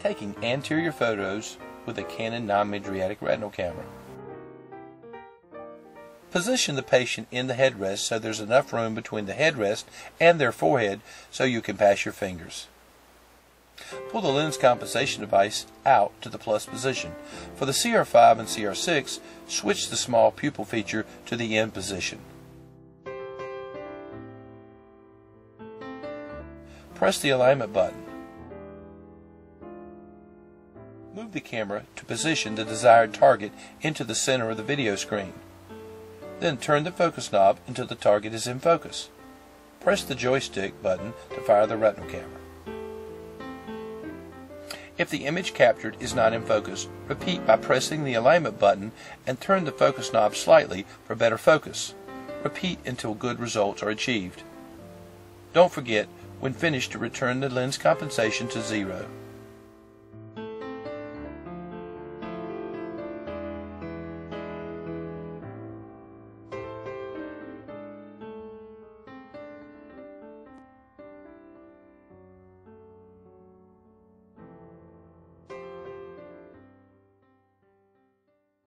taking anterior photos with a Canon non-mydriatic retinal camera. Position the patient in the headrest so there's enough room between the headrest and their forehead so you can pass your fingers. Pull the lens compensation device out to the plus position. For the CR5 and CR6, switch the small pupil feature to the in position. Press the alignment button. Move the camera to position the desired target into the center of the video screen. Then turn the focus knob until the target is in focus. Press the joystick button to fire the retinal camera. If the image captured is not in focus, repeat by pressing the alignment button and turn the focus knob slightly for better focus. Repeat until good results are achieved. Don't forget, when finished, to return the lens compensation to zero.